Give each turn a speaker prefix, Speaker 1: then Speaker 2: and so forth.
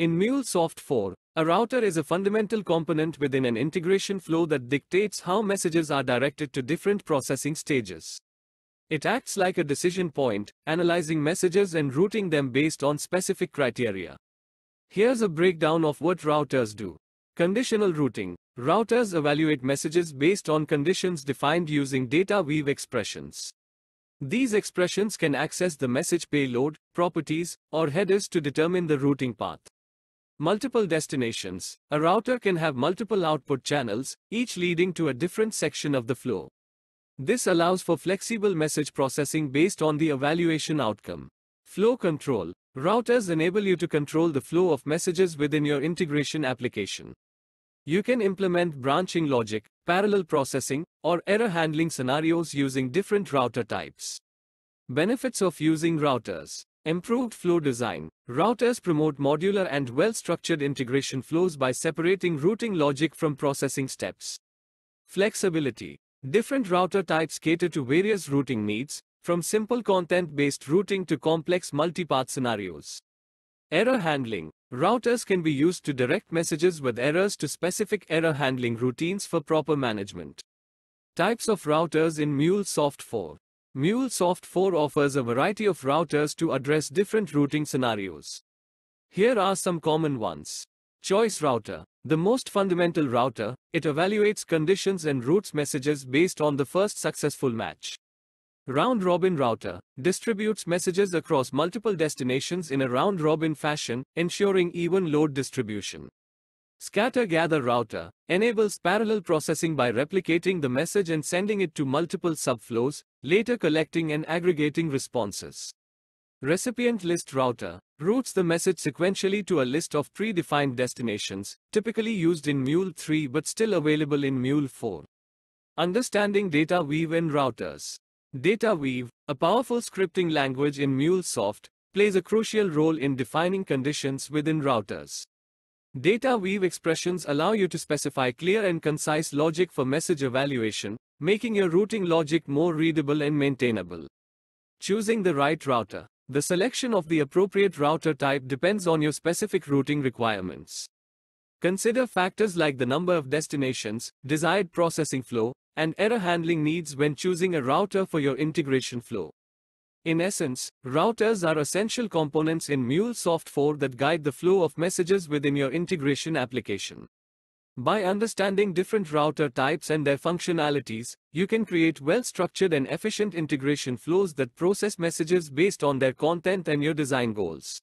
Speaker 1: In MuleSoft 4, a router is a fundamental component within an integration flow that dictates how messages are directed to different processing stages. It acts like a decision point, analyzing messages and routing them based on specific criteria. Here's a breakdown of what routers do. Conditional routing. Routers evaluate messages based on conditions defined using DataWeave expressions. These expressions can access the message payload, properties, or headers to determine the routing path. Multiple destinations. A router can have multiple output channels, each leading to a different section of the flow. This allows for flexible message processing based on the evaluation outcome. Flow control. Routers enable you to control the flow of messages within your integration application. You can implement branching logic, parallel processing, or error handling scenarios using different router types. Benefits of using routers. Improved flow design. Routers promote modular and well-structured integration flows by separating routing logic from processing steps. Flexibility. Different router types cater to various routing needs, from simple content-based routing to complex multipath scenarios. Error handling. Routers can be used to direct messages with errors to specific error handling routines for proper management. Types of routers in MuleSoft 4. MuleSoft 4 offers a variety of routers to address different routing scenarios. Here are some common ones. Choice router. The most fundamental router, it evaluates conditions and routes messages based on the first successful match. Round-robin router distributes messages across multiple destinations in a round-robin fashion, ensuring even load distribution. Scatter-gather router enables parallel processing by replicating the message and sending it to multiple subflows, later collecting and aggregating responses. Recipient list router routes the message sequentially to a list of predefined destinations, typically used in Mule 3 but still available in Mule 4. Understanding DataWeave in routers. DataWeave, a powerful scripting language in MuleSoft, plays a crucial role in defining conditions within routers. DataWeave expressions allow you to specify clear and concise logic for message evaluation, making your routing logic more readable and maintainable. Choosing the right router. The selection of the appropriate router type depends on your specific routing requirements. Consider factors like the number of destinations, desired processing flow, and error handling needs when choosing a router for your integration flow. In essence, routers are essential components in MuleSoft 4 that guide the flow of messages within your integration application. By understanding different router types and their functionalities, you can create well-structured and efficient integration flows that process messages based on their content and your design goals.